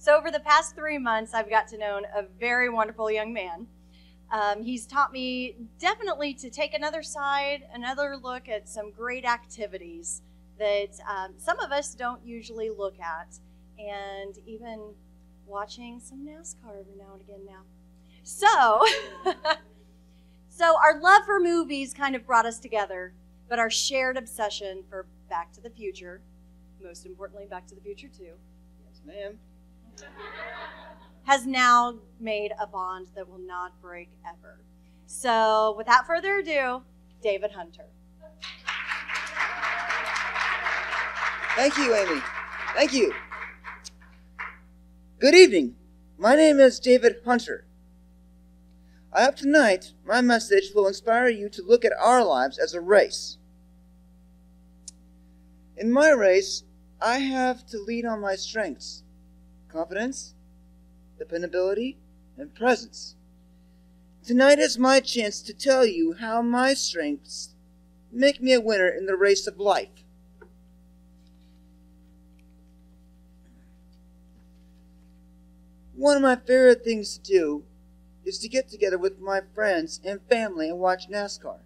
So, over the past three months, I've got to know a very wonderful young man. Um, he's taught me definitely to take another side, another look at some great activities that um, some of us don't usually look at, and even watching some NASCAR every now and again now. So, so our love for movies kind of brought us together, but our shared obsession for Back to the Future, most importantly, Back to the Future 2. Yes, ma'am. Has now made a bond that will not break ever. So, without further ado, David Hunter. Thank you, Amy. Thank you. Good evening. My name is David Hunter. I hope tonight my message will inspire you to look at our lives as a race. In my race, I have to lead on my strengths confidence, dependability, and presence. Tonight is my chance to tell you how my strengths make me a winner in the race of life. One of my favorite things to do is to get together with my friends and family and watch NASCAR.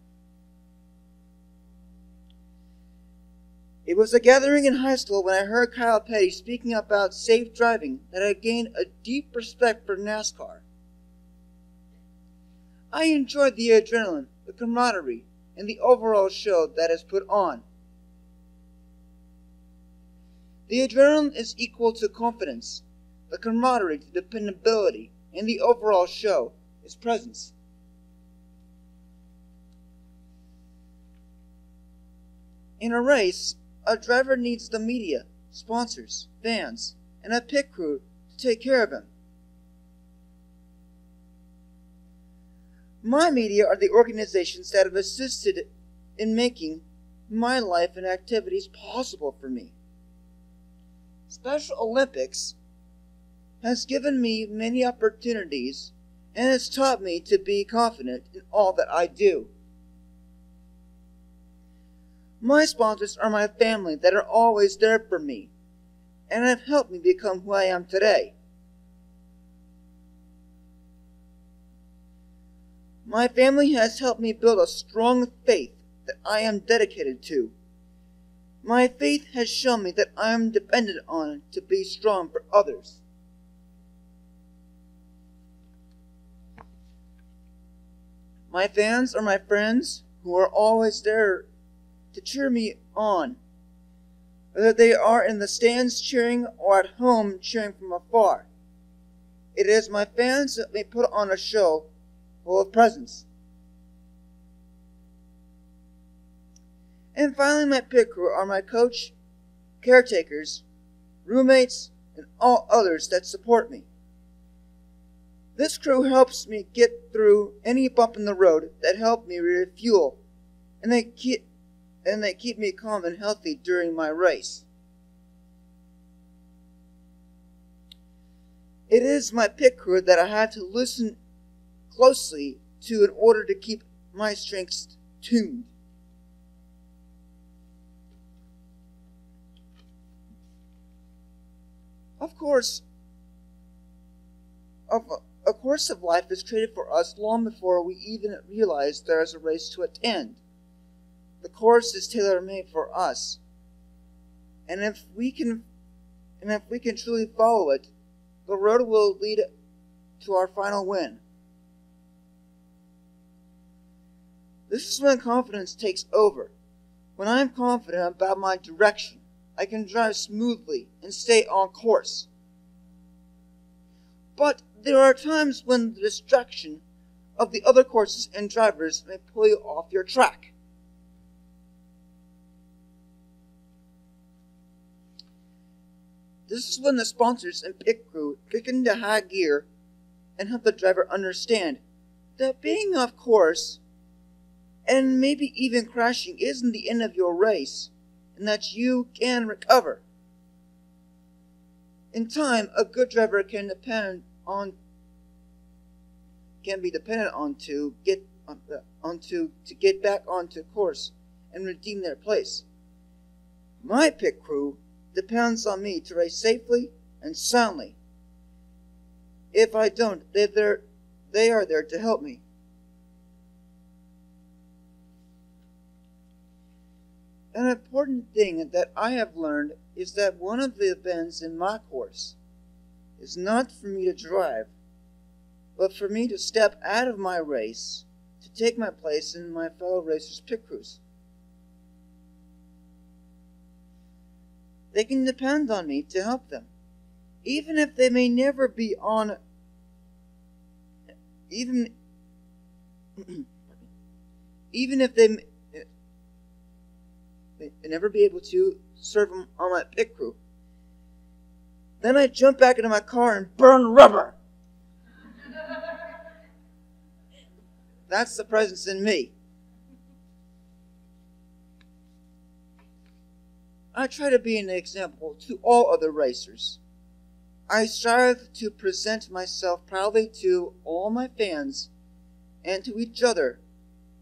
It was a gathering in high school when I heard Kyle Petty speaking about safe driving that I gained a deep respect for NASCAR. I enjoyed the adrenaline, the camaraderie, and the overall show that is put on. The adrenaline is equal to confidence, the camaraderie to dependability, and the overall show is presence. In a race, a driver needs the media, sponsors, fans, and a pit crew to take care of him. My media are the organizations that have assisted in making my life and activities possible for me. Special Olympics has given me many opportunities and has taught me to be confident in all that I do. My sponsors are my family that are always there for me and have helped me become who I am today. My family has helped me build a strong faith that I am dedicated to. My faith has shown me that I am dependent on to be strong for others. My fans are my friends who are always there to cheer me on, whether they are in the stands cheering or at home cheering from afar. It is my fans that may put on a show full of presence. And finally, my pit crew are my coach, caretakers, roommates, and all others that support me. This crew helps me get through any bump in the road that help me refuel, and they keep and they keep me calm and healthy during my race. It is my pit crew that I had to listen closely to in order to keep my strengths tuned. Of course, of a course of life is created for us long before we even realize there is a race to attend. The course is tailor made for us. And if we can and if we can truly follow it, the road will lead to our final win. This is when confidence takes over. When I am confident about my direction, I can drive smoothly and stay on course. But there are times when the distraction of the other courses and drivers may pull you off your track. This is when the sponsors and pit crew kick into high gear and help the driver understand that being off course and maybe even crashing isn't the end of your race and that you can recover. In time, a good driver can depend on can be dependent on to get on, uh, onto to get back onto course and redeem their place. My pit crew depends on me to race safely and soundly if I don't, they they're, they are there to help me. An important thing that I have learned is that one of the events in my course is not for me to drive, but for me to step out of my race to take my place in my fellow racers' pit crews. They can depend on me to help them, even if they may never be on, even, even if they never be able to serve them on my pit crew. Then I jump back into my car and burn rubber. That's the presence in me. I try to be an example to all other racers. I strive to present myself proudly to all my fans and to each other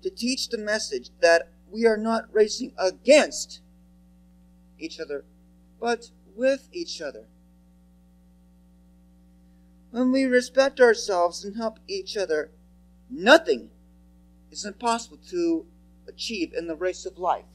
to teach the message that we are not racing against each other, but with each other. When we respect ourselves and help each other, nothing is impossible to achieve in the race of life.